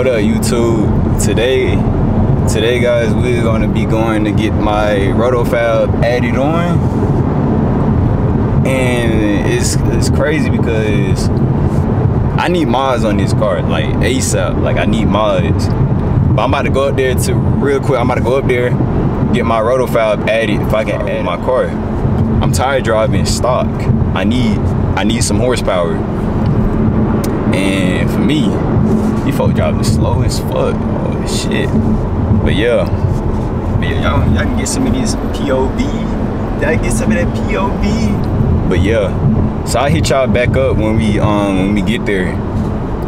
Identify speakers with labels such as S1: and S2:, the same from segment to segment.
S1: What up, YouTube? Today, today, guys, we're gonna be going to get my Roto-Fab added on, and it's it's crazy because I need mods on this car, like ASAP. Like I need mods. But I'm about to go up there to real quick. I'm about to go up there, get my Roto-Fab added if I can add my car. I'm tired driving stock. I need I need some horsepower. And for me, these folks driving slow as fuck. Oh shit. But yeah. But yeah, y'all, y'all can get some of these POV. Y'all get some of that POV. But yeah. So I hit y'all back up when we um when we get there.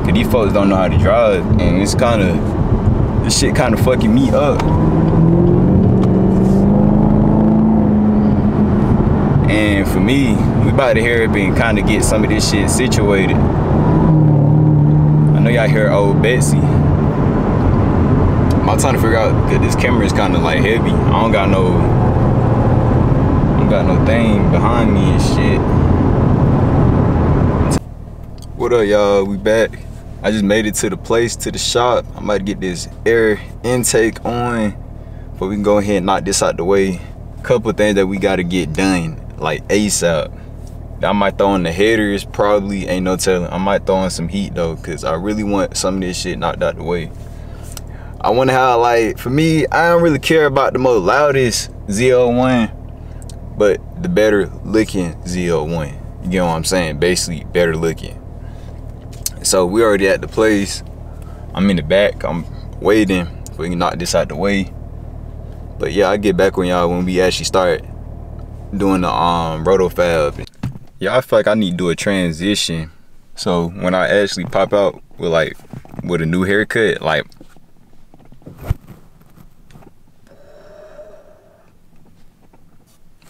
S1: Cause these folks don't know how to drive. And it's kinda this shit kinda fucking me up. And for me, we about to hear it and kind of get some of this shit situated. I know y'all hear old Betsy. I'm trying to figure out cause this camera is kind of like heavy. I don't got no, I don't got no thing behind me and shit. What up, y'all? We back. I just made it to the place, to the shop. I might get this air intake on, but we can go ahead and knock this out the way. Couple things that we got to get done like ASAP. I might throw in the headers, probably, ain't no telling. I might throw in some heat though, cause I really want some of this shit knocked out the way. I wonder how, like, for me, I don't really care about the most loudest ZL1, but the better looking ZL1. You get what I'm saying? Basically, better looking. So we already at the place. I'm in the back, I'm waiting. For we can knock this out the way. But yeah, I'll get back on y'all when we actually start doing the um Roto-Fab yeah i feel like i need to do a transition. So when i actually pop out with like with a new haircut like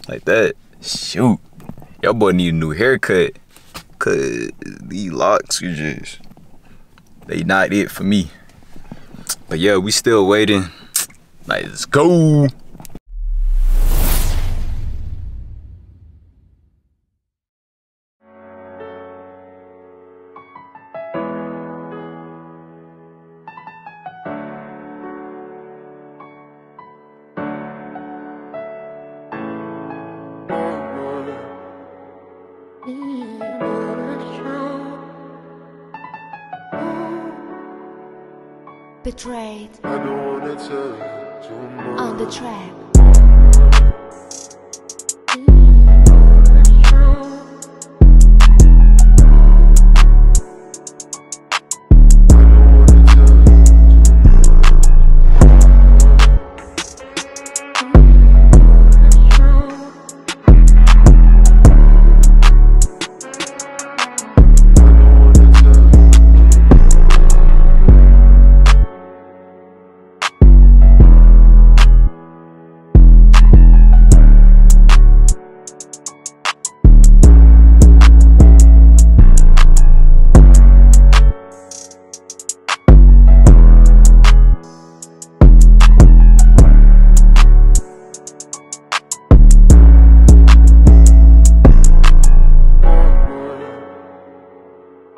S1: like that shoot. Y'all boy need a new haircut cause these locks are just they not it for me. But yeah we still waiting. Let's go
S2: Betrayed on the track.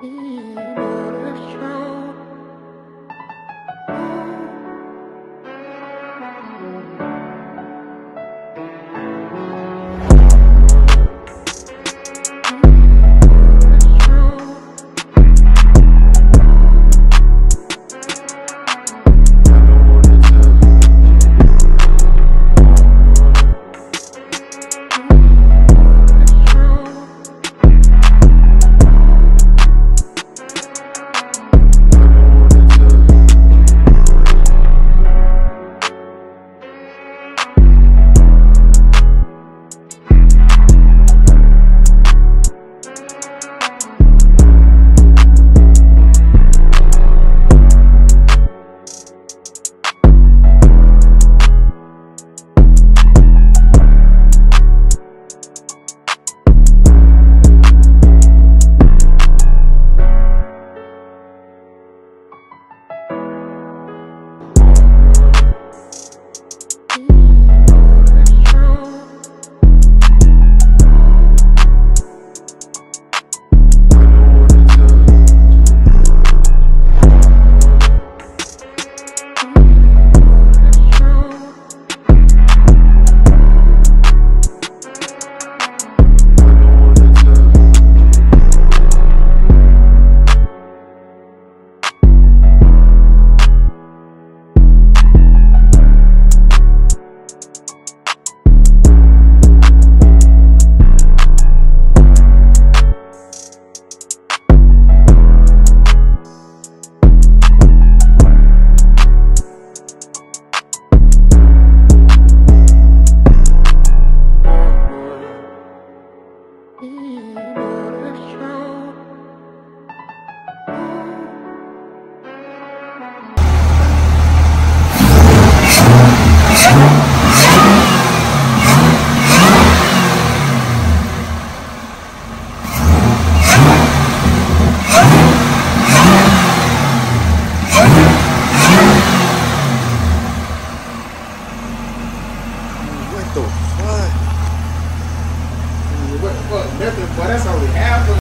S2: Mm-hmm. Shoot, shoot.